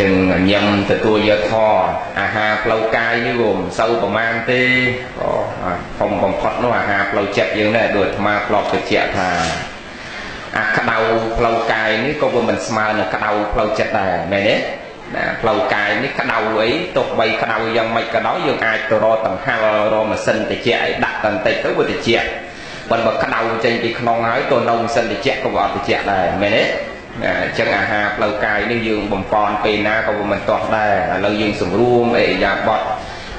ចឹងញឹមទទួលយកធរអាហារផ្លូវកាយនេះវាមិនសូវប្រមាណទេក៏ធំបំផុតនោះអាហារផ្លូវចិត្តយើងដែរដូចអាត្មាធ្លាប់ទៅជាក់ថាអាក្តៅផ្លូវកាយនេះក៏វាមិនស្មើនឹងក្តៅផ្លូវចិត្តដែរមែនទេណាផ្លូវកាយនេះក្តៅអីទោះបីក្តៅយ៉ាងម៉េចក៏ដោយយើងអាចទៅរកដង្ហែលរកម៉ាស៊ីនតិចឲ្យដាក់តន្តិចទៅវាតិចប៉ុន្តែបើក្តៅចេញពីក្នុងហើយទៅនៅម៉ាស៊ីនតិចក៏វាអត់តិចដែរមែនទេ អញ្ចឹងអាហារផ្លូវកាយនេះយើងបំពន់ពេលណាក៏វាមិនទាស់ដែរឥឡូវយើងសម្រួមអេយ៉ាបត់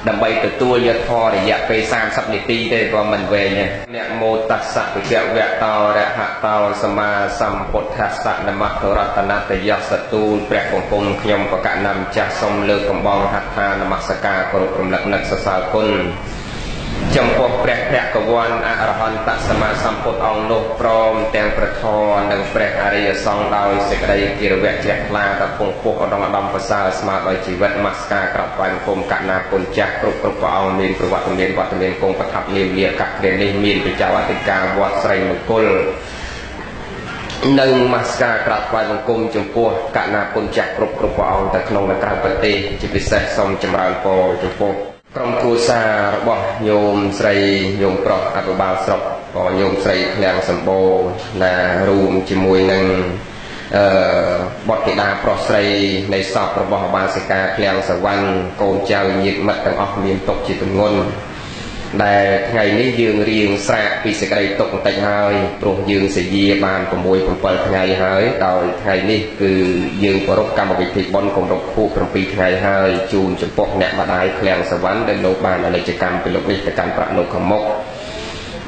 ដើម្បីទទួលយកធររយៈពេល30នាទីទេក៏មិនវែងទេអ្នកមោតស្សៈវិជ្ជវៈតោរហតោសមាសម្ពុទ្ធស្សៈនមតរតនតយសទូលព្រះកំពុងខ្ញុំបកណាំចាស់សូមលើកកំបងហត្ថានមស្ការគោរពរំលឹកនឹកសរសើរគុណ ចំពោះព្រះភគវន្តអរហន្តសម្មាសម្ពុទ្ធអង្គនោះព្រមទាំងប្រធរនិងព្រះអរិយសង្ឃដោយសេចក្តីគិរវៈជ្រះថ្លាដល់ពងពុះឧត្តមឧត្តមប្រសើរស្មើដោយជីវិតមស្ការក្រាបថ្វាយបង្គំកណ្ណាគុណចាស់គ្រប់គ្រប់ព្រះអង្គមានប្រវត្តិមានវត្តមានគង់ប្រថាប់នាមលាកគ្រានេះមានព្រះចៅអធិការវត្តស្រីមង្គលនិងមស្ការក្រាបថ្វាយបង្គំចំពោះកណ្ណាគុណចាស់គ្រប់គ្រប់ព្រះអង្គទៅក្នុងនិងក្រៅប្រទេសជាពិសេសសូមចម្រើនពរចំពោះ ក្រុមគ្រួសាររបស់ញោមស្រីញោមប្រុសអភិបាលស្រុកក៏ញោមស្រីឃ្លាំងសម្បូរណារួមជាមួយនឹងអឺបតកេដាប្រុសស្រីនៃសពរបស់អបាសិកាឃ្លាំងសវណ្ណកូនចៅញាតិមិត្តទាំងអស់មានទុកជាទងន់ ដែលថ្ងៃនេះយើងរៀងស្រាកពីសេចក្តីទុកបន្តិចហើយព្រោះយើងសយាបាន6 7ថ្ងៃហើយដោយថ្ងៃនេះគឺយើងប្រពកម្មវិធីបុណ្យគម្រប់ខួប7ថ្ងៃហើយជូនចំពោះអ្នកម្ដាយឃ្លាំងសវណ្ណដែលលោកបានអនិច្ចកម្មពីលោកនេះទៅកាន់ប្រាក់លោកខាងមុខ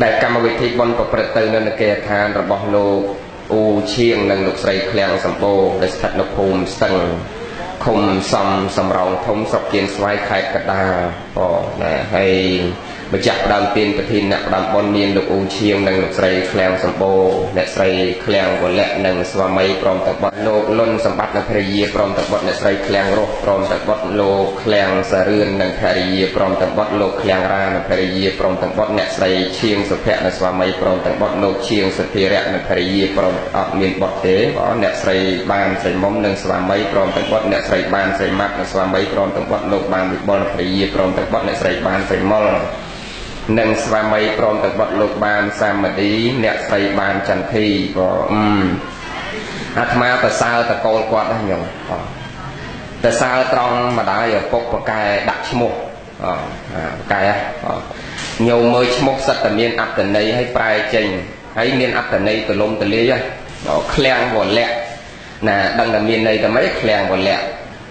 ដែលកម្មវិធីបុណ្យប្រព្រឹត្តទៅនៅនគរឋានរបស់លោកអូឈៀងនិងលោកស្រីឃ្លាំងសម្បូរដែលស្ថិតនៅភូមិស្ទឹងឃុំសំសំរោងធំស្រុកគៀនស្វាយខេត្តកដាលអូណាហើយ ម្ចាស់ផ្ដើមទានប្រធានអ្នកផ្ដើមបុណ្យមានលោកអ៊ូឈៀងនិងលោកស្រីឃ្លាំងសម្បូរអ្នកស្រីឃ្លាំងវលៈនិងស្វាមីព្រមទាំងបុត្រលោកលុនសម្បត្តិនិងភរិយាព្រមទាំងបុត្រអ្នកស្រីឃ្លាំងរស់ព្រមទាំងបុត្រលោកឃ្លាំងសារឿននិងភរិយាព្រមទាំងបុត្រលោកឃ្លាំងរានិងភរិយាព្រមទាំងបុត្រអ្នកស្រីឈៀងសុភ័ក្រនិងស្វាមីព្រមទាំងបុត្រលោកឈៀងសុធិរៈនិងភរិយាព្រមអត់មានបុត្រទេបងអ្នកស្រីបានស្រីមុំនិងស្វាមីព្រមទាំងបុត្រអ្នកស្រីបានស្រីម៉ាត់និងស្វាមីព្រមទាំងបុត្រលោកបានវិបុលនិងភរិយាព្រមទាំងបុត្រអ្នកស្រីបានស្រីមុល និងស្វាមីព្រមទាំងបុត្រលោកបានសាមឌីអ្នកស្រីបានចន្ទធីក៏អឺអាត្មាប្រសើរតកូលគាត់ហ្នឹងញោមប្រសើរត្រង់ម្ដាយឪពុកប្រកែដាក់ឈ្មោះអប្រកែញោមមើលឈ្មោះសិតតែមានអត្តន័យឲ្យប្រែចេញហើយមានអត្តន័យទលំទលាយឃ្លាំងវលៈណាដឹងតែមានន័យតែម៉េចឃ្លាំងវលៈ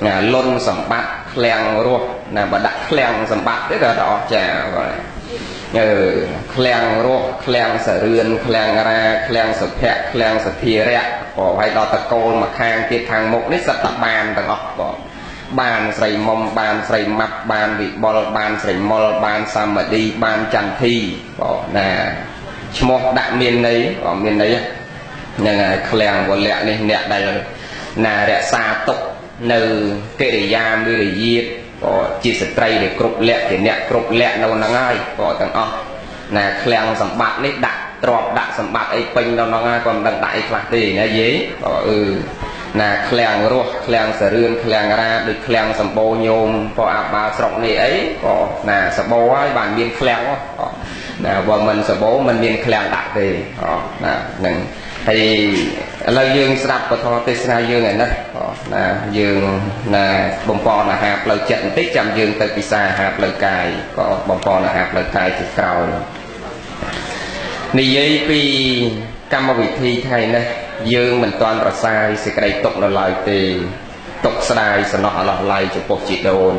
ណាលុនសម្បត្តិឃ្លាំងរស់ណាបើដាក់ឃ្លាំងសម្បត្តិទេក៏អស្ចារ្យបាទអឺ ឃ្លាំងរស់ឃ្លាំងសរឿនឃ្លាំងរាឃ្លាំងសុភ័ក្រឃ្លាំងសភារៈក៏ហើយដល់តកូលមកខាងទៀតខាងមុខនេះសិតតែបានទាំងអស់ក៏បានស្រីមុំបានស្រីម៉ាប់បានវិបុលបានស្រីមុលបានសាមឌីបានចន្ទធីក៏ណាឈ្មោះដាក់មានន័យក៏មានន័យហ្នឹងហើយឃ្លាំងវលៈនេះអ្នកដែលណារក្សាទុកនៅកិរិយាវិរិយា ក៏ជាស្ត្រីដែលគ្រប់លក្ខជាអ្នកគ្រប់លក្ខនៅហ្នឹងហើយក៏ទាំងអស់ណាឃ្លាំងសម្បត្តិនេះដាក់ទ្របដាក់សម្បត្តិអីពេញនៅហ្នឹងហើយក៏មិនដឹងដាក់អីខ្លះទេណាយាយក៏អឺណាឃ្លាំងរស់ឃ្លាំងសរឿនឃ្លាំងរាដូចឃ្លាំងសម្បូរញោមក៏អាបាស្រុកនេះអីក៏ណាសបោហើយបានមានឃ្លាំងណាបើមិនសបោមិនមានឃ្លាំងដាក់ទេណាហ្នឹង ហើយឥឡូវយើងស្ដាប់ពធទេសនាយើងឯនេះណាយើងណាបំពន់អាហារផ្លូវចិត្តបន្តិចចាំយើងទៅពិសាអាហារផ្លូវកាយក៏បំពន់អាហារផ្លូវកាយជាក្រោយនិយាយពីកម្មវិធីថ្ងៃនេះយើងមិនទាន់ប្រសាយសេចក្តីទុកនៅឡើយទេទុកស្ដាយសំណោះអឡោះឡៃចំពោះជីដូន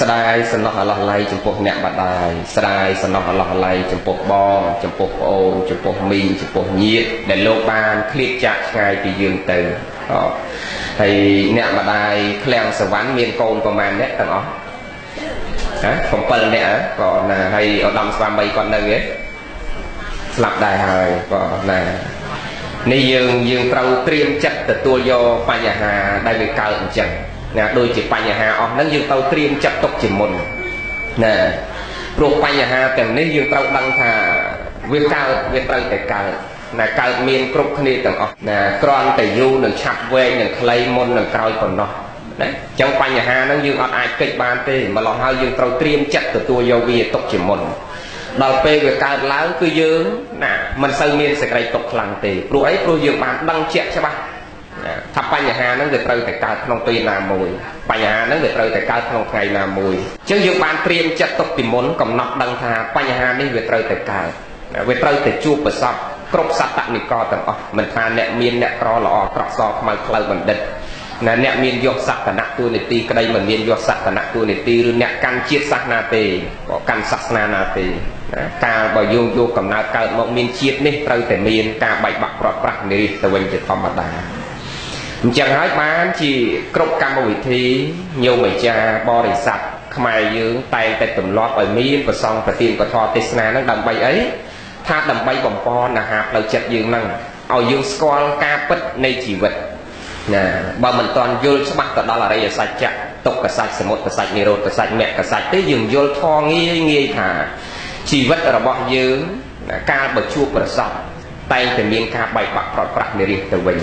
ស្ដាយសំណោះអឡោះឡៃចំពោះអ្នកបដាយស្ដាយសំណោះអឡោះឡៃចំពោះបងចំពោះប្អូនចំពោះមីងចំពោះញាតិដែលលោកបានឃ្លាតចាកឆ្ងាយពីយើងទៅហើយអ្នកម្ដាយឃ្លាំងសវណ្ណមានកូនប្រមាណអ្នកទាំងអស់ហ៎7អ្នកក៏ណាហើយឧត្តមស្វាមីគាត់នៅទេស្លាប់ដែរហើយក៏ណានេះយើងយើងត្រូវត្រៀមចិត្តទទួលយកបញ្ហាដែលវាកើតអញ្ចឹង ណាដូចជាបញ្ហាអស់ហ្នឹងយើងត្រូវត្រៀមចិត្តទុកជាមុនណាព្រោះបញ្ហាទាំងនេះយើងត្រូវដឹងថាវាកើតវាត្រូវតែកើតណាកើតមានគ្រប់គ្នាទាំងអស់ណាគ្រាន់តែយូរនឹងឆាប់វែងនឹងខ្លីមុននឹងក្រោយប៉ុណ្ណោះណាអញ្ចឹងបញ្ហាហ្នឹងយើងអត់អាចកិច្ចបានទេម្ល៉េះហើយយើងត្រូវត្រៀមចិត្តទទួលយកវាទុកជាមុនដល់ពេលវាកើតឡើងគឺយើងណាមិនសូវមានសេចក្តីទុកខ្លាំងទេព្រោះអីព្រោះយើងបានដឹងជាក់ច្បាស់ ថាបញ្ហាហ្នឹងវាត្រូវតែកើតក្នុងពេលណាមួយបញ្ហាហ្នឹងវាត្រូវតែកើតក្នុងថ្ងៃណាមួយអញ្ចឹងយើងបានត្រៀមចិត្តទុកពីមុនកំណត់ដឹងថាបញ្ហានេះវាត្រូវតែកើតវាត្រូវតែជួបប្រសពគ្រប់សត្តនិកទាំងអស់មិនថាអ្នកមានអ្នកក្រល្អត្រកសខ្មៅខ្លៅបណ្ឌិតណាអ្នកមានយកសក្តនៈទូនីតិក្តីមិនមានយកសក្តនៈទូនីតិឬអ្នកកាន់ជាតិសាសនាទេក៏កាន់សាសនាណាទេណាកាលបើយើងយកកំណើតកើតមកមានជាតិនេះត្រូវតែមានការបែកបាក់ប្រត់ប្រាស់នេះទៅវិញជាធម្មតា អញ្ចឹងហើយបានជាគ្រប់កម្មវិធីញោមអាចារ្យបរិស័ទខ្មែរយើងតែងតែទម្លាប់ឲ្យមានប្រសងប្រទានពធទេសនានឹងដើម្បីអីថាដើម្បីបំពន់អាហារផ្លូវចិត្តយើងនឹងឲ្យយើងស្គាល់ការពិតនៃជីវិតណាបើមិនទាន់យល់ច្បាស់ទៅដល់អរិយសច្ចៈទុក្ខសច្ចសមុទយសច្ចនិរោធសច្ចមគ្គសច្ចទេយើងយល់ធងងាយងាយថាជីវិតរបស់យើងកាលបើជួបប្រសព តែងតែមានការបែកបាក់ប្រត់ប្រាស់នារីទៅវិញ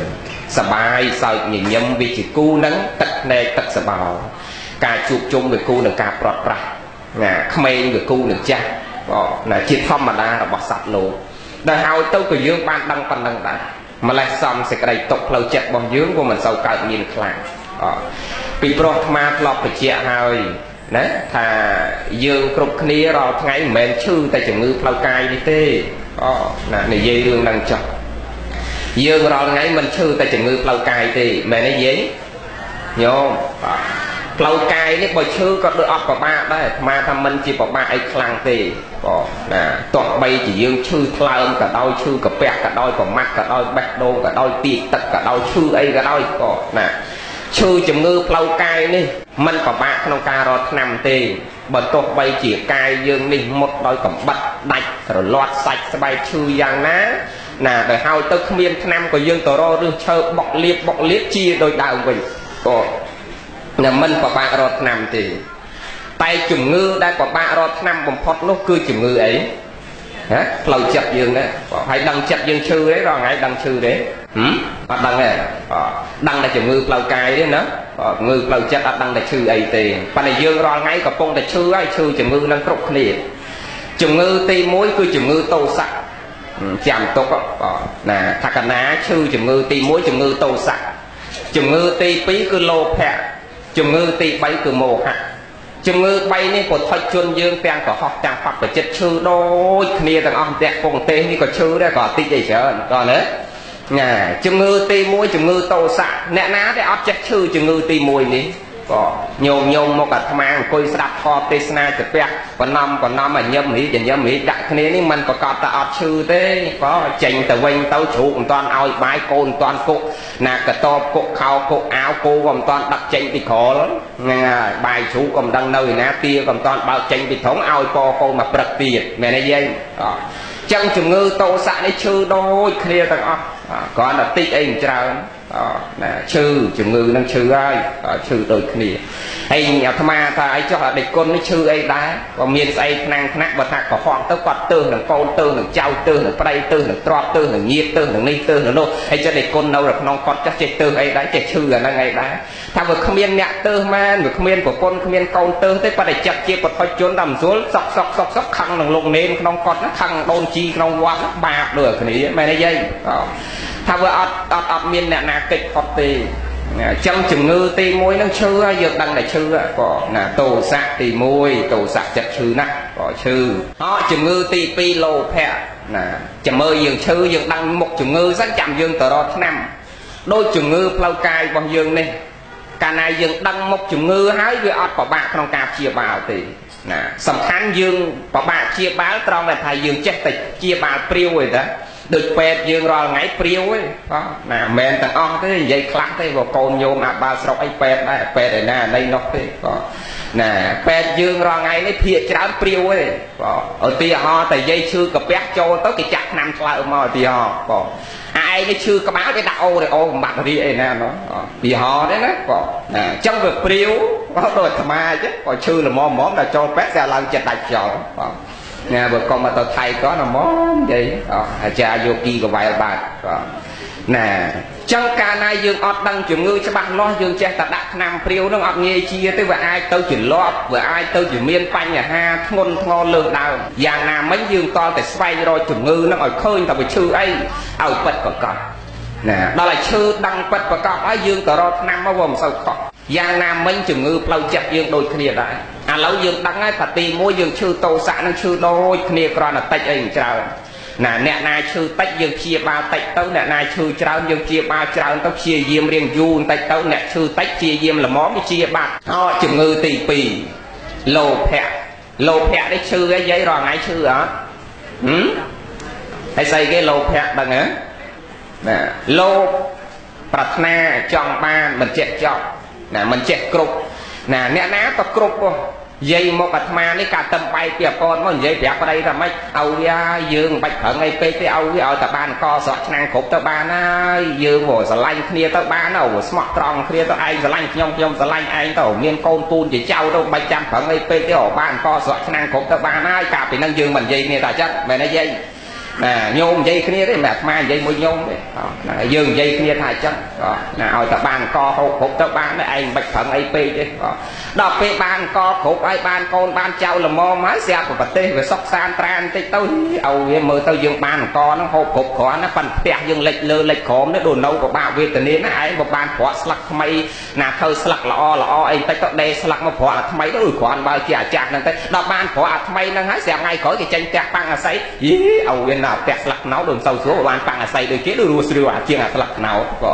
សបាយសើចញញឹមវាជាគូនឹងទឹកភ្នែកទឹកសបោការជួបជុំវាគូនឹងការប្រត់ប្រាស់ណាក្មេងវាគូនឹងចាស់ក៏ណាជាធម្មតារបស់សត្វលោកដែលហើយទៅក៏យើងបានដឹងប៉ុណ្ណឹងដែរម្លេះសំសេចក្តីទុកផ្លូវចិត្តរបស់យើងក៏មិនសូវកើតមានខ្លាំងពីព្រោះអាត្មាធ្លាប់បញ្ជាក់ហើយណាថាយើងគ្រប់គ្នារាល់ថ្ងៃមិនមែនឈឺតែជំងឺផ្លូវកាយនេះទេ អូណានិយាយរឿងហ្នឹងចោះយើងរាល់ថ្ងៃមិនឈឺតែជំងឺផ្លូវកាយទេមែនទេយាយញោមបាទផ្លូវកាយនេះបើឈឺក៏ដូចអត់ប្របាកដែរអាត្មាថាមិនជាប្របាកអីខ្លាំងទេបងណាទោះបីជាយើងឈឺថ្លើមក៏ដោយឈឺកាពះក៏ដោយប្រមាត់ក៏ដោយបេះដូងក៏ដោយទីទឹកក៏ដោយឈឺអីក៏ដោយក៏ណា ឈឺជំងឺផ្លូវកាយនេះมันប្របាកក្នុងការរត់ឆ្នាំទេបើទោះបីជាកាយយើងនេះមុតដោយកំបិតដាច់រលាត់សាច់ស្បែកឈឺយ៉ាងណាណាទៅហើយទៅគ្មានឆ្នាំក៏យើងទៅរកឬឈើបុកលៀបបុកលៀបជាដោយដើមវិញក៏ណាមិនប្របាករត់ឆ្នាំទេតែជំងឺដែលប្របាករត់ឆ្នាំបំផុតនោះគឺជំងឺអី ហ៎ផ្លូវចិត្តយើងណាហើយដឹងចិត្តយើងឈឺទេរាល់ថ្ងៃដឹងឈឺទេហឹមអត់ដឹងទេដឹងតែជំងឺផ្លូវកាយទេណាជំងឺផ្លូវចិត្តអត់ដឹងតែឈឺអីទេប៉ុន្តែយើងរាល់ថ្ងៃកំពុងតែឈឺហើយឈឺជំងឺនឹងគ្រប់គ្នាជំងឺទី1គឺជំងឺតោសៈចាំទុកណាថាកណាឈឺជំងឺទី1ជំងឺតោសៈជំងឺទី2គឺលោភៈជំងឺទី3គឺមោហៈ ជំងឺ3នេះពុទ្ធជនយើងទាំងកុហកទាំងបព្វជិតឈឺដូចគ្នាទាំងអស់ទាំងពងទេសនេះក៏ឈឺដែរក៏តិចអីច្រើនក៏ណាណាជំងឺទី1ជំងឺតោសៈអ្នកណាដែលអត់ចេះឈឺជំងឺទី1នេះ ក៏ញោមញោមមកអាត្មាអង្គុយស្ដាប់ធម៌ទេសនាទៅពះបណ្ណំបណ្ណំឲ្យញឹមរីញញឹមរីដាក់គ្នានេះมันប្រកបតែអត់ឈឺទេក៏ចេញទៅវិញទៅជ្រូកមិនតាន់ឲ្យបាយកូនមិនតាន់គុកណាកតបគុកខោគុកអាវគោក៏មិនតាន់ដឹកចេញពីក្រលហ្នឹងហើយបាយជ្រូកក៏មិនដឹងនៅឯណាទាក៏មិនតាន់បើកចេញពីត្រង់ឲ្យពកូនមកព្រឹកទៀតមែនទេយាយចឹងជំងឺតោសៈនេះឈឺដូចគ្នាទាំងអស់គ្រាន់តែតិចអីមិនច្រើន ណាឈឺជំងឺនឹងឈឺហើយឈឺដូចគ្នាហើយអាត្មាថាអីចុះអាដេចគុណនេះឈឺអីដែរក៏មានស្អីថ្នាំងថ្នាក់បើថាកុហកទៅគាត់ទើសនឹងកូនទើសនឹងចៅទើសនឹងប្តីទើសនឹងទ្រព្យទើសនឹងញាតិទើសនឹងនេះទើសនឹងនោះហើយចិត្តដេចគុណនៅក្នុងគាត់ចាស់ចេះទើសអីដែរចេះឈឺអាហ្នឹងអីដែរថាបើគ្មានអ្នកទើសមែនវាគ្មានប្រពន្ធគ្មានកូនទើសទេប៉ុន្តែចិត្តជាបុថុជនតែមិនស្រួលសក់សក់សក់សក់ខឹងនឹងលោកនេនក្នុងគាត់ខឹងដូនជីក្នុងវត្តបាបដូចគ្នាមែនទេយាយ ថាវាអត់អត់អត់មានអ្នកណាកិច្ចផុតទេអញ្ចឹងជំងឺទី1ហ្នឹងឈឺហើយយើងដឹងតែឈឺក៏ណាតោសៈទី1តោសៈចិត្តឈឺណាស់ក៏ឈឺអោជំងឺទី2លោភៈណាចាំមើលយើងឈឺយើងដឹងមុខជំងឺសិនចាំយើងទៅរកថ្នាំដូចជំងឺផ្លូវកាយរបស់យើងនេះកាលណាយើងដឹងមុខជំងឺហើយវាអត់ពិបាកក្នុងការព្យាបាលទេណាសំខាន់យើងពិបាកព្យាបាលត្រង់តែថាយើងចេះតែព្យាបាលព្រាវឯតា ដូចពេទ្យយើងរាល់ថ្ងៃព្រាវទេបងណាមិនមែនទាំងអស់ទេនិយាយខ្លះទេបើកូនញោមអាបាស្រុកអីពេទ្យដែរពេទ្យឯណាណីនោះទេបងណាពេទ្យយើងរាល់ថ្ងៃនេះភាកច្រើនព្រាវទេបងឧទាហរណ៍តែយាយឈឺកាពះចូលទៅគេចាក់ថ្នាំឆ្លើមកឧទាហរណ៍បងអាឯងនេះឈឺក្បាលគេដាក់អូរ៉េអូបំបត្តិរីអីណានោះពីហោទេណាបងណាអញ្ចឹងវាព្រាវបងដូចអាត្មាអញ្ចឹងក៏ឈឺល្មមល្មមដល់ចូលពេទ្យតែឡើងចិត្តដាច់ចោលបង ណាបើកុំមកទៅថៃក៏ណាហ្មងនិយាយអាចារ្យយោគីកវែលបាទបាទណាចឹងកាលណាយើងអត់ដឹងជំងឺច្បាស់លាស់យើងចេះតែដាក់ថ្នាំព្រាវនឹងអត់ងាយជាទេវាអាចទៅជាលាប់វាអាចទៅជាមានបញ្ហាធ្ងន់ធ្ងរលើសដើមយ៉ាងណាមិញយើងតតែស្វែងរកជំងឺនឹងឲ្យឃើញតែវាឈឺអីឲ្យពិតប្រកបណាដល់ឲ្យឈឺដឹងពិតប្រកបហើយយើងក៏រកថ្នាំមកវាមិនសូវខុសយ៉ាងណាមិញជំងឺផ្លូវចិត្តយើងដូចគ្នាដែរ ឥឡូវយើងដឹងហើយថាទី1យើងឈឺតោសៈនឹងឈឺដូចគ្នាគ្រាន់តែតិចអីច្រើនណាអ្នកណាឈឺតិចយើងព្យាបាលតិចទៅអ្នកណាឈឺច្រើនយើងព្យាបាលច្រើនទៅព្យាយាមរៀងយូរបន្តិចទៅអ្នកឈឺតិចព្យាយាមល្មមព្យាបាត់អោជំងឺទី2លោភៈលោភៈនេះឈឺអីយាយរាល់ថ្ងៃឈឺអត់ហឹមហើយស្អីគេលោភៈដឹងហ៎ណាលោភប្រាថ្នាចង់បានមិនចេះចប់ណាមិនចេះគ្រប់ ណាអ្នកណាក៏គ្រប់ហ៎និយាយមកអាត្មានេះកាតឹមបែកពីអពតមកនិយាយប្រាប់ប្តីថាម៉េចឲ្យវាយើងមិនបាច់ប្រឹងអីពេកទេឲ្យវាឲ្យតែបានកស្រក់ឆ្នាំងគ្រប់ទៅបានហើយយើងមកស្រឡាញ់គ្នាទៅបានទៅស្មោះត្រង់គ្នាទៅឯងស្រឡាញ់ខ្ញុំខ្ញុំស្រឡាញ់ឯងទៅមានកូនពូនជាចៅទៅបាច់ចាំប្រឹងអីពេកទេឲ្យបានកស្រក់ឆ្នាំងគ្រប់ទៅបានហើយកាលពីហ្នឹងយើងមិននិយាយគ្នាតែចិត្តមែនទេយាយ ណាញោមនិយាយគ្នាទេមិនអាត្មានិយាយមួយញោមទេហ្នឹងហើយយើងនិយាយគ្នាថាអញ្ចឹងណាឲ្យតែបានកហូបគ្រប់ទៅបានឯងមិនប្រឹងអីពេកទេដល់ពេលបានកគ្រប់ហើយបានកូនបានចៅល្មមហើយស្រាប់ប្រទេសវាសុខសានត្រានបន្តិចទៅឲ្យវាមើលទៅយើងបានកហ្នឹងហូបគ្រប់គ្រាន់ណាប៉ិនផ្ទះយើងលិចលើលិចក្រោមនេះដូចនៅពិបាកវេទនាណាឯងបើបានប្រក់ស្លឹកថ្មីណាធ្វើស្លឹកល្អល្អអីបន្តិចទៅដេស្លឹកមកប្រក់អាថ្មីទៅគ្រាន់បើជាអាចារ្យហ្នឹងទៅដល់បានប្រក់អាថ្មីហ្នឹងហើយស្រាប់ថ្ងៃក្រោយគេចេញផ្ទះប៉ាំងអាស័យយីឲ្យវាណាផ្ទះស្លឹកខ្នោដូចមិនសូវស្រួលបានប៉ាំងអាស័យដូចគេដូចរស់ស្រួលអាជាងអាស្លឹកខ្នោក៏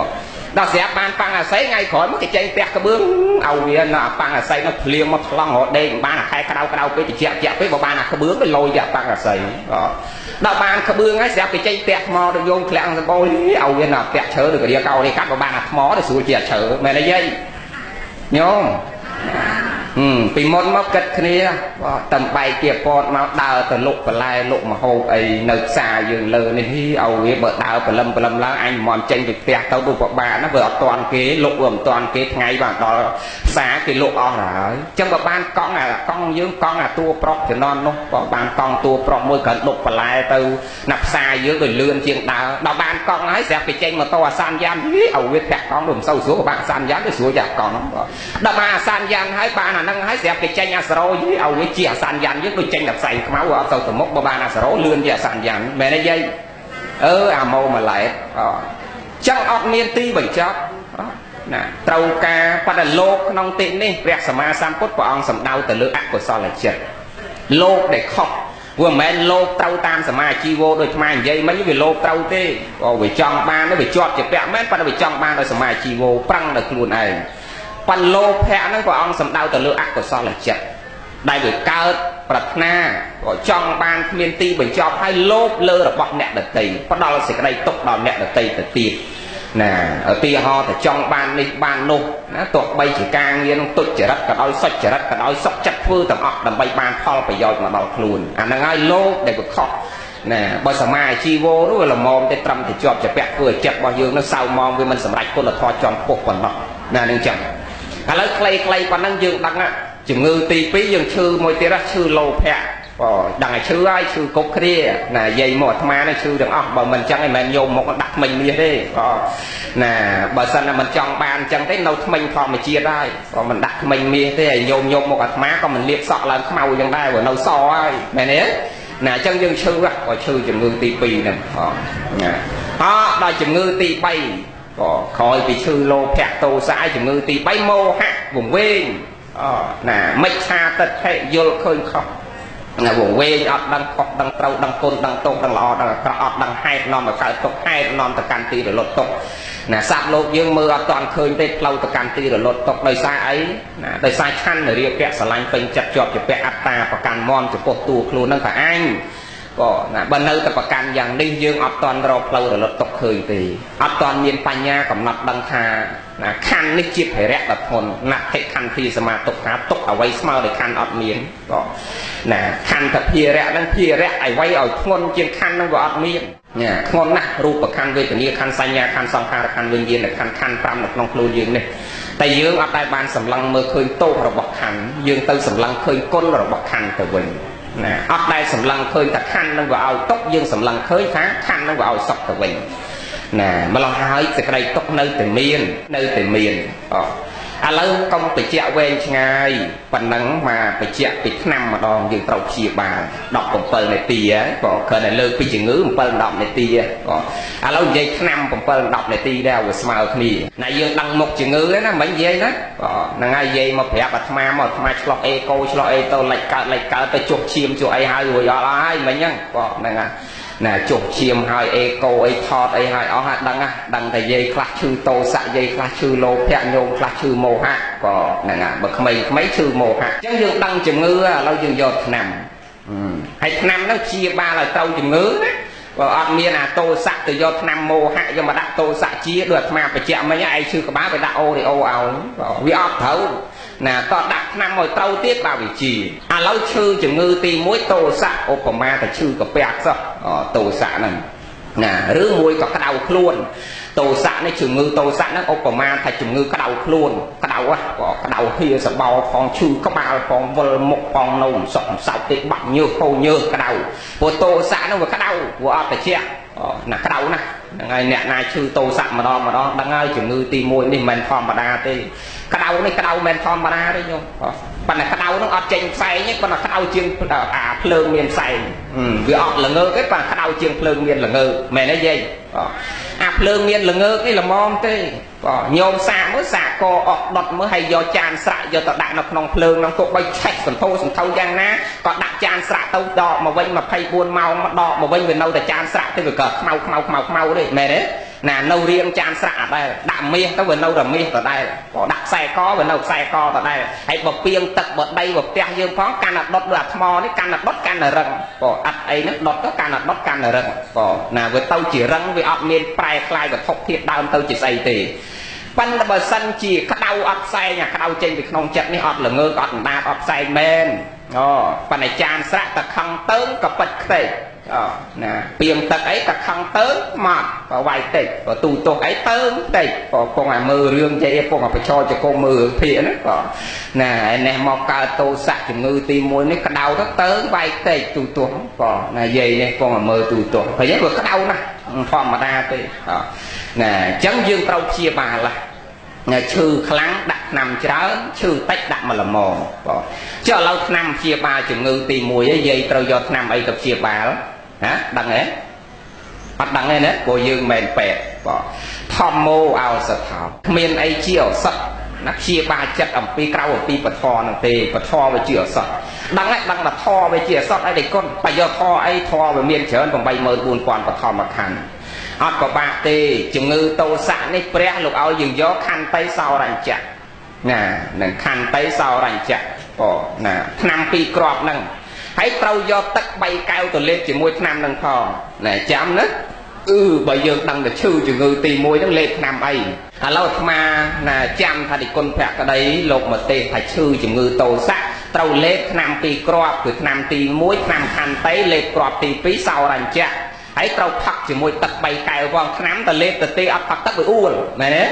ដល់ស្រាប់បានប៉ាំងអាស័យថ្ងៃក្រោយមកគេចេញផ្ទះក្បឿងឲ្យវានៅអាប៉ាំងអាស័យនោះភ្លៀងមកថ្លង់រដេកបានអាខែក្តៅក្តៅពេកតិចតិចពេកបើបានអាក្បឿងទៅលយយកប៉ាំងអាស័យក៏ដល់បានក្បឿងហើយស្រាប់គេចេញផ្ទះថ្មទៅយោងធ្លាក់សម្បូរឲ្យវានៅផ្ទះឈើឬក៏រាកោនេះកាត់បើបានអាថ្មទៅស្រួលជាឈើមែនទេយាយញោម ពីមុនមកគិតគ្នាតំបែកជាពតមកដើរទៅលុកបន្លែលុកម្ហូបអីនៅផ្សារយើងលើនេះឲ្យវាបើដើរព្រលឹមព្រលឹមឡើងអញមិនចេញពីផ្ទះទៅដូចប្របាណាវាអត់តាន់គេលុកវាមិនតាន់គេថ្ងៃបានដល់ផ្សារគេលុកអស់ហើយអញ្ចឹងបើបានកង់អាកង់យើងកង់អាតួប្រុសជំនាន់នោះបើបានកង់តួប្រុសមួយគ្រាន់លុកបន្លែទៅណាផ្សារយើងដូចលឿនជាងដើរដល់បានកង់ហើយស្រាប់គេចេញម៉ូតូអាសានយ៉ានឲ្យវាធាក់កង់ដូចមិនសូវស្រួលបាក់អាសានយ៉ានទៅស្រួលចាក់កង់ដល់បានអាសានយ៉ានហើយបានអាហ្នឹងហើយស្រាប់គេចេញអាសរោយឲ្យវាជាអាសញ្ញ័នយើងដូចចេញតែផ្សែងខ្មៅអត់ទៅទៅមុខបើបានអាសរោលឿនជាអាសញ្ញ័នមែនទេយាយអឺអាម៉ូម៉ាឡែតអចឹងអត់មានទីបញ្ចប់ណាត្រូវការបដិលោកក្នុងទីនេះព្រះសម្មាសម្ពុទ្ធព្រះអង្គសម្ដៅទៅលើអកុសលចិត្តលោកដែលខុសវាមិនមែនលោកត្រូវតាមសមាជីវោដូចថ្មនិយាយមិញវាលោកត្រូវទេក៏វាចង់បានវាជាប់ជាពាក់មែនប៉ុន្តែវាចង់បានដោយសមាជីវោប្រឹងដល់ខ្លួនឯង ប៉ុន្តែលោភៈហ្នឹងព្រះអង្គសំដៅទៅលើអកុសលចិត្តដែលវាកើតប្រាថ្នាក៏ចង់បានគ្មានទីបញ្ចប់ហើយលោភលើរបស់អ្នកដតីផ្ដល់សេចក្តីទុកដល់អ្នកដតីទៅទៀតណាឧទាហរណ៍តែចង់បាននេះបាននោះណាទោះបីជាការងារនោះទុច្ចរិតក៏ដោយសុចរិតក៏ដោយសុខចិត្តធ្វើទាំងអស់ដើម្បីបានផលប្រយោជន៍មកដល់ខ្លួនអាហ្នឹងហើយលោកដែលវាខុសណាបើសមាជីវោនោះវាល្មមតែត្រឹមតែជាប់ជាពាក់ធ្វើចិត្តរបស់យើងនោះសៅមងវាមិនសម្រេចគុណធម៌ចំពោះប៉ុណ្ណោះណានឹងចឹង ឥឡូវខ្លីៗប៉ុណ្ណឹងយើងដឹងជំងឺទី2យើងឈឺមួយទៀតឈឺលោភៈបើដឹងឲ្យឈឺហើយឈឺគ្រប់គ្រាណាយាយមកអាត្មានេះឈឺទាំងអស់បើមិនអញ្ចឹងឯងមិនយកមកដាក់ថ្មិញមាសទេបើណាបើសិនតែមិនចង់បានអញ្ចឹងទេនៅថ្មិញធម្មជាតិហើយបើមិនដាក់ថ្មិញមាសទេឲ្យញោមញោមមកអាត្មាក៏មិនលាបសក់ឡើងខ្មៅអញ្ចឹងដែរបើនៅសហើយមែនទេណាអញ្ចឹងយើងឈឺក៏ឈឺជំងឺទី2ហ្នឹងណាអដល់ជំងឺទី3 ក៏ក្រោយពីឈឺលោភៈតោសៈជំងឺទី3មោហៈវង្វេងអណាមិច្ឆាទិដ្ឋិយល់ឃើញខុសណាវង្វេងអត់ដឹងខុសដឹងត្រូវដឹងគុណដឹងទោសដឹងល្អដឹងអាក្រក់អត់ដឹងហេតុនាំឲ្យកើតទុកហេតុនាំទៅកាន់ទីរលត់ទុកណាសត្វលោកយើងមើលអត់តាន់ឃើញទេផ្លូវទៅកាន់ទីរលត់ទុកដោយសារអីណាដោយសារឆាន់រាពៈស្រឡាញ់ពេញចិត្តជាប់ជាពាក់អត្តាប្រកាន់មមចំពោះតួខ្លួននឹងតែអញ ក៏ណាបើនៅតែប្រកាន់យ៉ាងនេះយើងអត់តន់រកផ្លូវរលត់ទុកឃើញទេអត់តន់មានបញ្ញាកំណត់ដឹងថាណាខណ្ឌនេះជាភិរៈដ៏ធន់ណដ្ឋិខណ្ឌទីសមាទុកថាទុកអ្វីស្មើដោយខណ្ឌអត់មានក៏ណាខណ្ឌតភិរៈហ្នឹងភិរៈអ្វីឲ្យធ្ងន់ជាងខណ្ឌហ្នឹងវាអត់មានណាធ្ងន់ណាស់រូបខណ្ឌវេទនាខណ្ឌសញ្ញាខណ្ឌសង្ខារខណ្ឌវិញ្ញាណខណ្ឌខណ្ឌ5នៅក្នុងខ្លួនយើងនេះតែយើងអត់ដែលបានសម្លឹងមើលឃើញទោសរបស់ខណ្ឌយើងទៅសម្លឹងឃើញគុណរបស់ខណ្ឌទៅវិញ ណាអត់ដែលសម្លឹងឃើញតែខណ្ឌនឹងវាឲ្យຕົកយើងសម្លឹងឃើញថាខណ្ឌនឹងវាឲ្យសុខទៅវិញណាម្ល៉េះហើយសេចក្តីទុកនៅតែមាននៅតែមានអូ ឥឡូវកុំបញ្ជាក់វែងឆ្ងាយប៉ុណ្ណឹងមកបញ្ជាក់ពីឆ្នាំម្ដងយើងត្រូវព្យាបាល17នាទីក៏គ្រាន់តែលើកពីជំងឺ7 10នាទីក៏ឥឡូវនិយាយឆ្នាំ7 10នាទីដែរវាស្មើគ្នាណាយើងដឹងមុខជំងឺណាមិននិយាយណាក៏ហ្នឹងហើយនិយាយមកប្រាប់អាត្មាមកអាត្មាឆ្លោះអេកូឆ្លោះអេទៅលិចកើតលិចកើតទៅជប់ឈាមជួអីហើយរួចអត់ហើយមិនហ្នឹងក៏ហ្នឹងហើយ ណាចុះឈាមហើយអេកូអីថតអីហើយអស់ហើយដឹងណាដឹងតែយាយខ្លះឈឺតោស័កយាយខ្លះឈឺលោភៈញោមខ្លះឈឺមោហៈក៏ហ្នឹងហើយបើក្មេងក្មេងឈឺមោហៈអញ្ចឹងយើងដឹងជំងឺឥឡូវយើងយកឆ្នាំហើយឆ្នាំហ្នឹងព្យាបាលឲ្យត្រូវជំងឺណាបើអត់មានអាតោស័កទៅយកឆ្នាំមោហៈយកមកដាក់តោស័កជាដូចអាត្មាបញ្ជាក់មិញឯងឈឺក្បាលទៅដាក់អូរីអូឲ្យវាអត់ត្រូវ ណាតដាក់ឆ្នាំឲ្យត្រូវទៀតបាទវិជាឥឡូវឈឺជំងឺទី1តោស័កឧបមាទៅឈឺកាពះសោះតោស័កហ្នឹងណាឬមួយក៏ក្តៅខ្លួនតោសៈនេះជំងឺតោសៈហ្នឹងឧបមាថាជំងឺក្តៅខ្លួនក្តៅក៏ក្តៅហៀសបោផងឈឺក្បាលផងវិលមុខផងនៅសក់សោកទេបាក់ញើសហូរញើសក្តៅព្រោះតោសៈហ្នឹងវាក្តៅវាអត់ត្រជាក់ ណាក្តៅណាស់ហ្នឹងហើយអ្នកណាឈឺតោសៈម្ដងម្ដងដឹងហើយជំងឺទី1នេះមិនមែនធម្មតាទេក្តៅនេះក្តៅមិនធម្មតាទេញោម ប៉ុន្តែក្តៅនោះអត់ចេញផ្សែងទេប៉ុន្តែក្តៅជាងអាភ្លើងមានផ្សែងវាអត់ល្ងើកទេប៉ុន្តែក្តៅជាងភ្លើងមានល្ងើកមែនទេយាយអាភ្លើងមានល្ងើកនេះល្មមទេបាទញោមសាកមើលសាកកអត់ដុតមើលហើយយកចានស្រាក់យកទៅដាក់នៅក្នុងភ្លើងហ្នឹងគប់បីឆេះសន្ធោសន្ធៅយ៉ាងណាក៏ដាក់ចានស្រាក់ទៅដកមកវិញ24ម៉ោងមកដកមកវិញវានៅតែចានស្រាក់ទៅវាក៏ខ្មៅខ្មៅខ្មៅខ្មៅទេមែនទេ ណានៅរៀងចានស្រាក់អត់ដែរដាក់មាសទៅវានៅតែមាសដដែលក៏ដាក់ខ្សែកវានៅខ្សែកដដែលហើយបើពីងទឹកបើដីបើផ្ទះយើងផងកាន់តែដុតដូចអាថ្មនេះកាន់តែដុតកាន់តែរឹងក៏អត់អីហ្នឹងដុតទៅកាន់តែដុតកាន់តែរឹងក៏ណាវាទៅជារឹងវាអត់មានប្រែคลายវត្ថុធាតុដើមទៅជាស្អីទេប៉ុន្តែបើសិនជាក្តៅអត់ផ្សែងអាក្តៅចេញពីក្នុងចិត្តនេះអត់ល្ងើកអត់អណ្ដាតអត់ផ្សែងមែនអូប៉ុន្តែចានស្រាក់តខឹងទៅក៏ប៉ិចខ្ទេច អូណាពីងទឹកអីតខឹងទៅមកក៏វាយតិចក៏ទូទោសអីទៅតិចក៏ពងឲ្យមើលរឿងចេះពងឲ្យប្រឈរចកុំមើលរឿងភាកណាក៏ណាឯនេះមកកើតតោសៈជំងឺទី1នេះក្តៅទៅទៅវាយតិចទូទោសក៏ណាយាយនេះពងឲ្យមើលទូទោសព្រោះវាក្តៅណាស់ធម្មតាទេណាអញ្ចឹងយើងត្រូវព្យាបាលណាឈឺខ្លាំងដាក់ថ្នាំច្រើនឈឺតិចដាក់មកល្មមបងចុះឥឡូវថ្នាំព្យាបាលជំងឺទី1ឯងយាយត្រូវយកថ្នាំអីទៅព្យាបាល ណាដឹងទេអត់ដឹងទេណាព្រោះយើងមិនពេទ្យបងធម្មោអោសថោគ្មានអីជាឱសថណាព្យាបាលចិត្តអំពីក្រៅអំពីពធនឹងទេពធវាជាឱសថដឹងហើយដឹងថាធវាជាឱសថអីទេគុណបើយកធអីធវាមានច្រើន84000បឋមខណ្ឌអត់ក៏បាក់ទេជំងឺតោសៈនេះព្រះលោកឲ្យយើងយកខន្តីសោរញ្ចៈណានឹងខន្តីសោរញ្ចៈអូណាឆ្នាំពីរគ្រាប់ហ្នឹង ហើយត្រូវយកទឹក3កែវទៅលេបជាមួយថ្នាំនឹងផងណែចាំណាអឺបើយើងដឹងតែឈឺជំងឺទី1ហ្នឹងលេបថ្នាំអីឥឡូវអាត្មាណាចាំថាទីគុណភក្តីលោកមកទេថាឈឺជំងឺតោសៈត្រូវលេបថ្នាំពីរគ្រាប់គឺថ្នាំទី1ថ្នាំខន្តីលេបគ្រាប់ទី2សោរញ្ចៈ ហើយត្រូវផឹកជាមួយទឹក3កែវផងឆ្នាំទៅលេបទៅទេអត់ផឹកទឹកវាអួលមែនទេ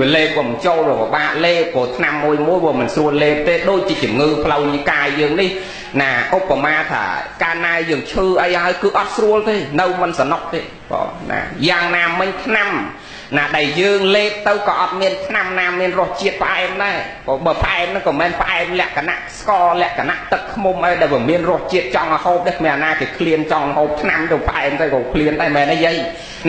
វាលេបក៏មិនចូលវាពិបាកលេបព្រោះឆ្នាំមួយមួយវាមិនស្រួលលេបទេដូចជាជំងឺផ្លូវញីកាយយើងនេះណាឧបមាថាកាលណាយើងឈឺអីហើយគឺអត់ស្រួលទេនៅមិនសនុកទេបងណាយ៉ាងណាមិញឆ្នាំ ណាដែលយើងលេបទៅក៏អត់មានឆ្នាំណាមានរសជាតិផ្អែមដែរព្រោះបើផ្អែមហ្នឹងក៏មិនផ្អែមលក្ខណៈស្ករលក្ខណៈទឹកខ្មុំអីដែលវាមានរសជាតិចង់ហូបដែរគ្មានអាណាគេឃ្លានចង់ហូបឆ្នាំទៅផ្អែមទៅក៏ឃ្លានដែរមែនទេយាយ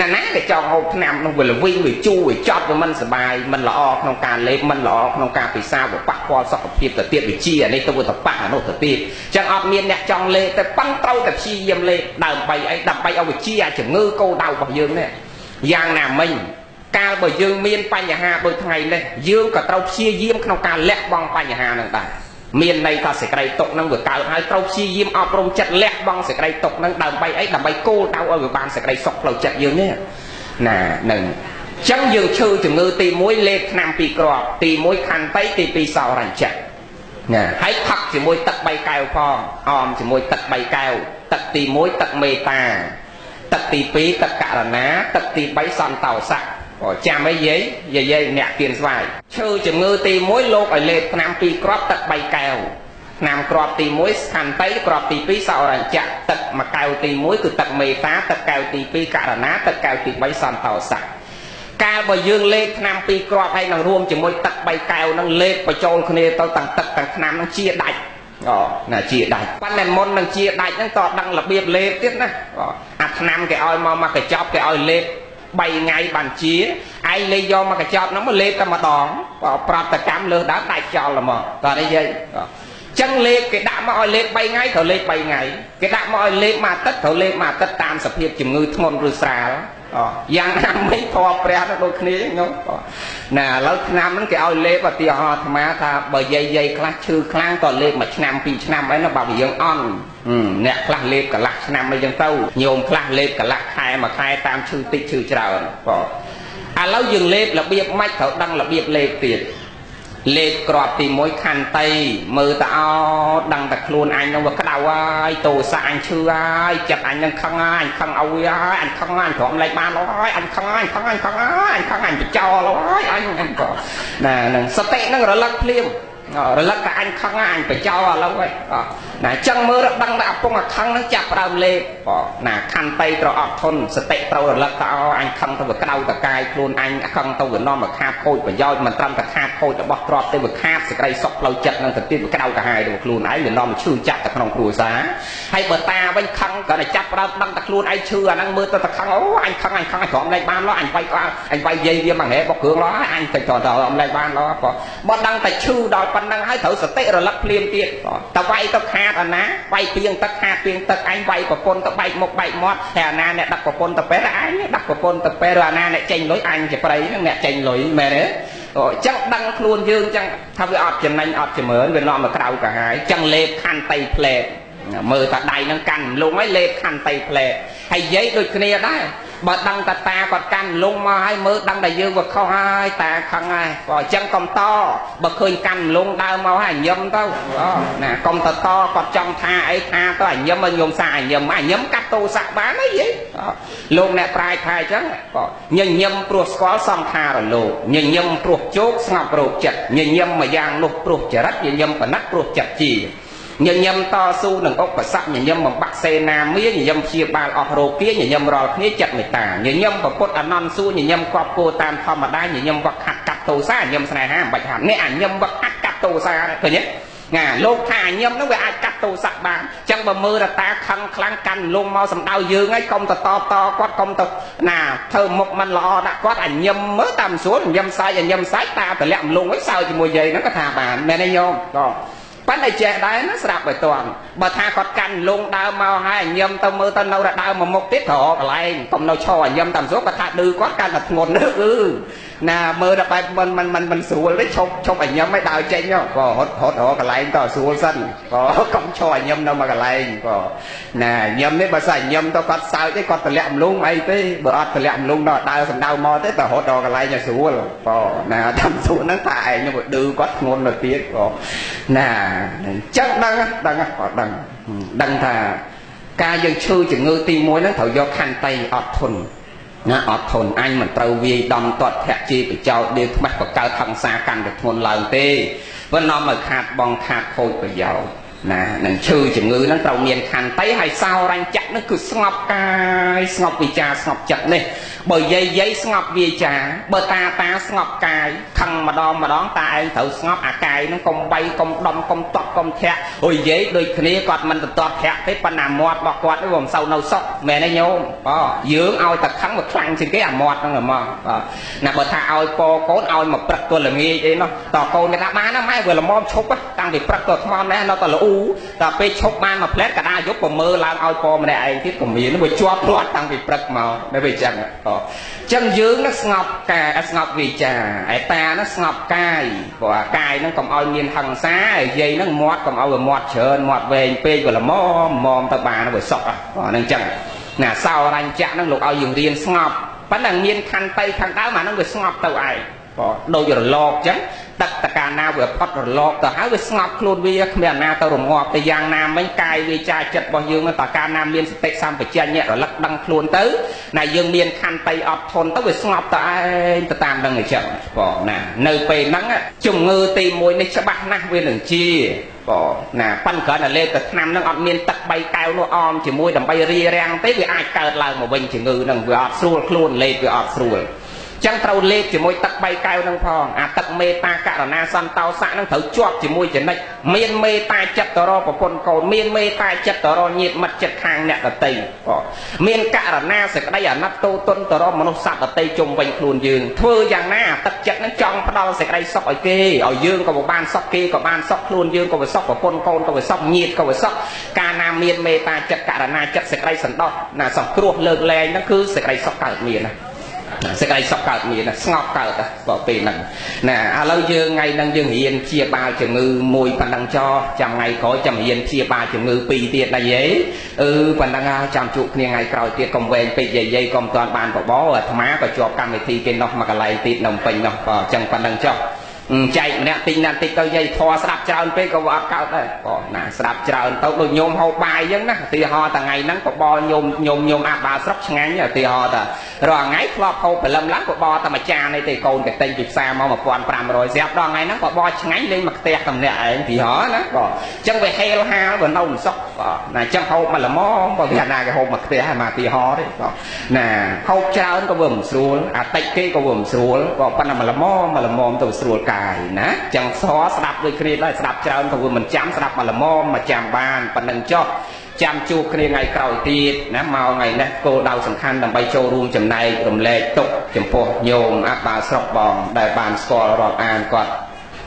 ណាណាគេចង់ហូបឆ្នាំនោះវាល្វីងវាជូរវាចត់វាមិនសុបាយមិនល្អក្នុងការលេបមិនល្អក្នុងការពិសាវាប៉ះពាល់សុខភាពទៅទៀតវិជាអានេះទៅទៅប៉ះអានោះទៅទៀតអញ្ចឹងអត់មានអ្នកចង់លេបតែប៉ឹងត្រូវតែព្យាយាមលេបដើម្បីអីដើម្បីឲ្យវិជាជំងឺកោដៅរបស់យើងនេះយ៉ាងណាមិញ កាលបើយើងមានបញ្ហាដូចថ្ងៃនេះយើងក៏ត្រូវព្យាយាមក្នុងការលះបង់បញ្ហានឹងដែរមានន័យថាសេចក្តីទុកនឹងវាកើតហើយត្រូវព្យាយាមអប់រំចិត្តលះបង់សេចក្តីទុកនឹងដើម្បីអីដើម្បីគោលដៅឲ្យវាបានសេចក្តីសុខផ្លូវចិត្តយើងនេះណានឹងចឹងយើងឈឺជំងឺទី1លេខឆ្នាំ2គ្រាប់ទី1ខន្តីទី2សោរញ្ចៈណាហើយផឹកជាមួយទឹក3កែវផងអមជាមួយទឹក3កែវទឹកទី1ទឹកមេតាទឹកទី2ទឹកករណាទឹកទី3សន្តោសៈអូ ចាំអីយាយយាយយាយអ្នកទៀនស្វាយឈើជំងឺទី1លោកឲ្យលេបថ្នាំ2គ្រាប់ទឹក3កែវឆ្នាំក្របទី1ខន្តីក្របទី2សោរញ្ចៈទឹកមួយកែវទី1គឺទឹកមេតាទឹកកែវទី2ករណាទឹកកែវទី3សន្តោសៈកាលបើយើងលេខឆ្នាំពីរគ្រាប់ហើយនឹងរួមជាមួយទឹក3កែវនឹងលេខបញ្ចូលគ្នាទៅទាំងទឹកទាំងឆ្នាំនឹងជាដាច់អូណាជាដាច់ប៉ុន្តែមុននឹងជាដាច់ហ្នឹងតដឹងរបៀបលេខទៀតណាអាឆ្នាំគេឲ្យមកមកកញ្ចប់គេឲ្យលេខ 3ថ្ងៃបានជាឯងលេខយកមកកញ្ចប់ហ្នឹងមកលេខតែម្ដងប្រតិកម្មលើសដើមដាច់ចោលហ្មងតើនេះយាយចឹងលេខគេដាក់មកឲ្យលេខ3ថ្ងៃត្រូវលេខ3ថ្ងៃគេដាក់មកឲ្យលេខមួយអាទិត្យត្រូវលេខមួយអាទិត្យតាមសភាពជំងឺធ្ងន់ឬស្រាល យ៉ាងណាមិនធေါ်ព្រះទៅដូចគ្នាចឹងនោះណាឥឡូវឆ្នាំហ្នឹងគេឲ្យលេបឧទាហរណ៍អាត្មាថាបើយាយយាយខ្លះឈឺខ្លាំងក៏លេបមួយឆ្នាំពីរឆ្នាំអីណាបើយើងអន់អ្នកខ្លះលេបកន្លះឆ្នាំអីចឹងទៅញោមខ្លះលេបកន្លះខែមួយខែតាមឈឺតិចឈឺច្រើនបងឥឡូវយើងលេបរបៀបម៉េចត្រូវដឹងរបៀបលេបទៀត លេខក្របទី1ខន្តីមើលតអោដឹងតែខ្លួនអញនឹងវាក្តៅហើយទោសៈអញឈឺហើយចិត្តអញនឹងខឹងហើយអញខឹងអុយហើយអញខឹងហើយព្រមលេខបានហើយអញខឹងហើយខឹងហើយខឹងហើយអញខឹងអញបចោលហើយអញហ្នឹងក៏ណានឹងសតិនឹងរលឹកភ្លាមរលឹកតែអញខឹងអញបចោឥឡូវហើយ ណាអញ្ចឹងមើលដឹងតែអពងអខឹងហ្នឹងចាប់ដើមលេបណាខន្តីត្រូវអត់ធន់សតិត្រូវរលឹកតែអញខឹងទៅវាក្តៅតកាយខ្លួនអញខឹងទៅវានាំមកខាតខូចប្រយោជន៍មិនត្រឹមតែខាតខូចរបស់ទ្រព្យទេវាខាតសេចក្តីសុខផ្លូវចិត្តនឹងទៅទៀតវាក្តៅកាហាយរបស់ខ្លួនឯងវានាំមកឈឺចាប់ទៅក្នុងគ្រួសារហើយបើតាវិញខឹងក៏តែចាប់ដើមដឹងតែខ្លួនឯងឈឺអាហ្នឹងមើលទៅតែខឹងអូអញខឹងអញខឹងអញក្រំលេខបានលោអញវាយក៏អញវាយយាយវាមកហែបុកគ្រឿងលោអញទៅតរំលេខបានលោក៏បើដឹងតែឈឺដល់ប៉ុណ្្នឹងហើយត្រូវសតិរលឹកភ្លាមទៀតតវាយទៅខាតអាណាវាយពីងទឹកខាតពីងទឹកអញវាយប្រពន្ធទៅបែកមុខបែកមាត់តែអាណាអ្នកដឹកប្រពន្ធទៅពេលអញដឹកប្រពន្ធទៅពេលអាណាអ្នកចេញលុយអញជាប្រៃហ្នឹងអ្នកចេញលុយមែនទេអូចឹងដឹងខ្លួនយើងចឹងថាវាអត់ចំណេញអត់ចម្រើនវានាំមកក្រៅកាហាយចឹងលេបខន្តីផ្លែតមើលតាដៃនឹងកាន់លងហើយលេបខន្តីផ្លែតហើយយាយដូចគ្នាដែរ បើដឹងតាតាគាត់កាន់លងមកហើយមើលដឹងតែយើងវាខុសហើយតាខឹងហើយបើអញ្ចឹងកុំតបើឃើញកាន់លងដើរមកហើយញឹមទៅណាកុំតតគាត់ចង់ថាអីថាទៅអញញឹមឲ្យញោមសាអញញឹមអញញឹមកាត់តោស័កបានអីយីលោកអ្នកប្រាជ្ញថាអញ្ចឹងញញឹមព្រោះស្គាល់សង្ខារលោកញញឹមព្រោះជោគស្ងប់រោគចិត្តញញឹមមួយយ៉ាងនោះព្រោះចរិតញញឹមបណិតព្រោះចិត្តជា ញញឹមតស៊ូនឹងឧបសគ្គញញឹមបំបាក់សេនាមាញញឹមព្យាបាលអស់រោគាញញឹមរាល់គ្នាចិត្តមេត្តាញញឹមប្រពុតអនន្តសួរញញឹមគប់គោតាមធម្មតាញញឹមវឹកហាត់កាត់តោសាញញឹមស្នេហាមិនបាច់ហាត់នេះអញញឹមវឹកហាត់កាត់តោសាឃើញទេណាលោកថាញឹមហ្នឹងវាអាចកាត់ទោសៈបានអញ្ចឹងបើមើលរតាខឹងខ្លាំងកាន់លងមកសម្ដៅយើងហើយកុំទៅតបតគាត់កុំទៅណាធ្វើមុខមិនល្អដាក់គាត់អញឹមមើលតាមស្រួលញឹមសាច់អញឹមសាច់តាតម្លាក់មលងឲ្យសើជាមួយយាយហ្នឹងក៏ថាបានមែនទេញោមក៏ ប៉ិនតែចេះដែរណាស្រាប់ឲ្យតន់បើថាគាត់កាន់លងដើមមកហើយញឹមទៅមើលទៅនៅតែដើមមកមុខទៀតក្រកន្លែងកុំនៅឈរញឹមតាមស្រួលគាត់ថាឌឺគាត់កាន់តែធ្ងន់អឺណាមើលតែបែបមិនមិនមិនមិនស្រួលទេឈប់ឈប់ឲ្យញឹមឲ្យដើរចេញក៏រត់រត់រកកន្លែងតស្រួលសិនក៏កុំឈរឲ្យញឹមនៅមួយកន្លែងក៏ណាញឹមនេះបើសិនញឹមទៅគាត់សើចទេគាត់តម្លាក់មលងអីទេបើអត់តម្លាក់មលងដល់ដើរសំដៅមកទេតែរត់រកកន្លែងឲ្យស្រួលក៏ណាតាមស្រួលហ្នឹងថាឯងទៅឌឺគាត់ធ្ងន់ទៅទៀតក៏ណាអញ្ចឹងដឹងដឹងគាត់ដឹងដឹងថាការយើងឈឺជំងឺទី1ហ្នឹងត្រូវយកខន្តីអត់ធន់ ណាអត់ធន់អញមិនត្រូវវាយដំទាត់ធាក់ជាបចោតដៀលខ្មាស់បកើតហង្សាកាន់តែធ្ងន់ឡើងទេព្រោះនាំឲ្យខាតបងខាតខូចប្រយោជន៍ណានឹងឈឺជំងឺហ្នឹងត្រូវមានខន្តីហើយសោរញ្ញៈ ហ្នឹងគឺស្ងប់កាយស្ងប់វិចារស្ងប់ចិត្តនេះបើយាយយាយស្ងប់វាចាបើតាតាស្ងប់កាយខឹងម្ដងម្ដងតាឯងត្រូវស្ងប់អាកាយហ្នឹងកុំបីកុំដំកុំតក់កុំធាក់អូយយាយដូចគ្នាគាត់មិនទៅតត់ធាក់ទេប៉ុន្តែមាត់របស់គាត់វាមិនសូវនៅសុខមែនទេញោមបើយើងឲ្យតែខឹងវាខ្លាំងជាងគេអាមាត់ហ្នឹងហ្មងបាទណាបើថាឲ្យពកូនឲ្យមកព្រឹកទល់ល្ងាចអីនោះតកូនគេថាបានណាម៉ែវាល្មមឈប់តាំងពីព្រឹកទៅថ្មនេះនៅតែល្អូតែពេលឈប់បានមួយផ្លែតកដាយប់ប្រមើឡើងឲ្យពម្នាក់ឯងទៀតក៏មានវាជាប់លាត់តាំងពីព្រឹកមកនៅវាចឹងចឹងយើងនឹងស្ងប់កាយស្ងប់វិចាឯតានឹងស្ងប់កាយព្រោះអាកាយនឹងកុំឲ្យមានហិង្សាឯយាយនឹងមាត់កុំឲ្យវាមាត់ច្រើនមាត់វែងពេកវាល្មមមទៅបានវាសុកហ្នឹងអញ្ចឹងណាសោរញ្ញៈនឹងលោកឲ្យយើងរៀនស្ងប់ប៉ុន្តែមានខន្តីខាងដើមអានឹងវាស្ងប់ទៅឯង បងដូចរលកអញ្ចឹងទឹកតកាលណាវាផុតរលកទៅហើយវាស្ងប់ខ្លួនវាគ្មានអាណាទៅរងាប់ទៅយ៉ាងណាមិញកាយវាចាចិត្តរបស់យើងតកាលណាមានសតិសម្បជញ្ញៈរលឹកដឹងខ្លួនទៅណាយើងមានខន្តីអត់ធន់ទៅវាស្ងប់ទៅឯងទៅតាមនឹងអញ្ចឹងបងណានៅពេលហ្នឹងជំងឺទី1នេះច្បាស់ណាស់វានឹងជាបងណាប៉ិនគ្រាន់តែលេបទៅឆ្នាំហ្នឹងអត់មានទឹក3កែវនោះអមជាមួយដើម្បីរារាំងទេវាអាចកើតឡើងមកវិញជំងឺហ្នឹងវាអត់ស្រួលខ្លួនលេបវាអត់ស្រួល ចឹងត្រូវលេបជាមួយទឹក3កែវនឹងផងអាទឹកមេត្តាករណាសន្តោសៈនឹងត្រូវជាប់ជាមួយចំណិចមានមេត្តាចិត្តទៅរកប្រពន្ធកូនមានមេត្តាចិត្តទៅរកញាតិមិត្តចិត្តខាងអ្នកដតីបងមានករណាសេចក្តីអាណិតតូតុនទៅរកមនុស្សសត្វដតីជុំវិញខ្លួនយើងធ្វើយ៉ាងណាទឹកចិត្តនឹងចង់ផ្ដល់សេចក្តីសុខឲ្យគេឲ្យយើងក៏បានសុខគេក៏បានសុខខ្លួនយើងក៏វាសុខប្រពន្ធកូនក៏វាសុខញាតិក៏វាសុខកាលណាមានមេត្តាចិត្តករណាចិត្តសេចក្តីសន្តោសណាសង្គ្រោះលើកលែងហ្នឹងគឺសេចក្តីសុខកើតមានណា សេចក្តីសុខកើតមានស្ងប់កើតបើពេលហ្នឹងណាឥឡូវយើងថ្ងៃហ្នឹងយើងរៀនជាបាលជំងឺមួយប៉ុណ្ណឹងចោចាំថ្ងៃក្រោយចាំរៀនជាបាលជំងឺពីរទៀតដែរយេអឺប៉ុណ្ណឹងចាំជួបគ្នាថ្ងៃក្រោយទៀតកុំវែងពេកយាយយាយកុំតាន់បានបបោអាត្មាក៏ជាប់កម្មវិធីគេនោះមកកន្លែងទៀតនៅពេញនោះក៏អញ្ចឹងប៉ុណ្ណឹងចោ ចែកម្នាក់តិចណាស់តិចទៅយាយធေါ်ស្ដាប់ច្រើនពេកក៏វាអត់កើតដែរបងណាស្ដាប់ច្រើនទៅដូចញោមហូបបាយអញ្ចឹងណាឧទាហរណ៍ថ្ងៃហ្នឹងបបរញោមញោមញោមអាបាស្រុកឆ្ងាញ់ឧទាហរណ៍តារាល់ថ្ងៃធ្លាប់ហូបព្រលឹមឡើងបបរតែមួយចាននេះទេកូនគេទិញពីផ្សារមក1500ស្រាប់ដល់ថ្ងៃហ្នឹងបបរឆ្ងាញ់លេងមកផ្ទះតែម្នាក់ឯងពីហោណាបងអញ្ចឹងវាហេលហាលវានៅមិនសុខបងណាអញ្ចឹងហូបមកល្មមបើវាណាគេហូបមកផ្ទះហើយមកទីហោទេបងណាហូបច្រើនក៏វាមិនស្រួលអាតិចគេក៏វាមិនស្រួលបងប៉ុន្តែមកល្មមមកល្មមទៅស្រួលកាយណាចឹងសស្ដាប់ដូចគ្នាដែរស្ដាប់ច្រើនក៏វាមិនចាំស្ដាប់មកល្មមមកចាំបានប៉ុណ្្នឹងចុះចាំជួបគ្នាថ្ងៃក្រោយទៀតណាមកថ្ងៃនេះគោលដៅសំខាន់ដើម្បីចូលរួមចំណែករំលែកទុកចំពោះញោមអបាស្រុកបងដែលបានស្គាល់រាប់អានគាត់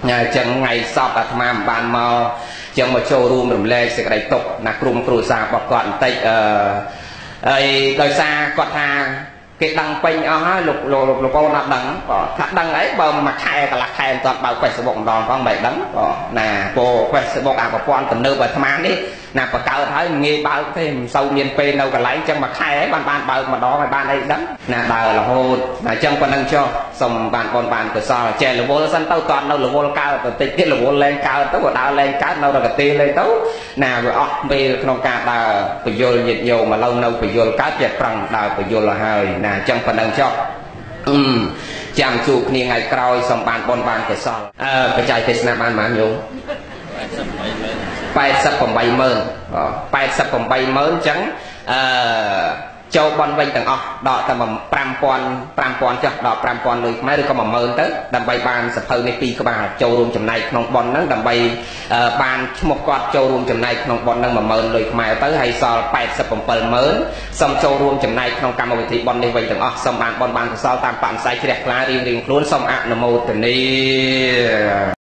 ញ៉ាចឹងថ្ងៃសពអាត្មាមិនបានមកចឹងមកចូលរួមរំលែកសេចក្តីទុកណាក្រុមគ្រួសាររបស់គាត់បន្តិចអឺហើយដោយសារគាត់ថា គេដឹងពេញអស់ហើយលោកលោកលោកបងអត់ដឹងបាទថាដឹងអីបើមួយខែកន្លះខែមិនទាន់បើក Facebook ម្ដងផងមិនដឹងបាទណាពោ Facebook អាប្រព័ន្ធទំនើបអាត្មានេះណាបកើតហើយងាយបើកទេមិនសូវមានពេលនៅកន្លែងចឹងមួយខែបានបានបើកម្ដងហើយបានអីដឹងណាដើររហូតណាចឹងប៉ុណ្្នឹងចុះសូមបានបងបានកសលចេះរវល់សិនទៅតនៅរវល់កើតបន្តិចទៀតរវល់លែងកើតទៅក៏ដើរលែងកើតនៅរកទេលេទៅណាវាអស់ពេលក្នុងការដើរពយលញាតញោមឥឡូវនៅពយលកើតជាប្រឹងដើរពយលហើយណាចឹងប៉ុណ្្នឹងចុះអឺចាំជួបគ្នាថ្ងៃក្រោយសូមបានបនបានកសលអឺបច្ច័យទេសនាបានបានញោម 88ម៉ឺន88ម៉ឺនអញ្ចឹងអឺចូលបនវិញទាំងអស់ដកតែ5000 5000ចុះដល់5000លុយខ្មែរឬក៏10000ទៅដើម្បីបានសភៅនេះពីរក្បាលចូលរួមចំណែកក្នុងបនហ្នឹងដើម្បីបានឈ្មោះគាត់ចូលរួមចំណែកក្នុងបនហ្នឹង10000លុយខ្មែរទៅហើយសល់87000សូមចូលរួមចំណែកក្នុងកម្មវិធីបននេះវិញទាំងអស់សូមបានបនបានកុសលតាមបរិស័យជ្រះថ្លារៀងៗខ្លួនសូមអនុមោទនា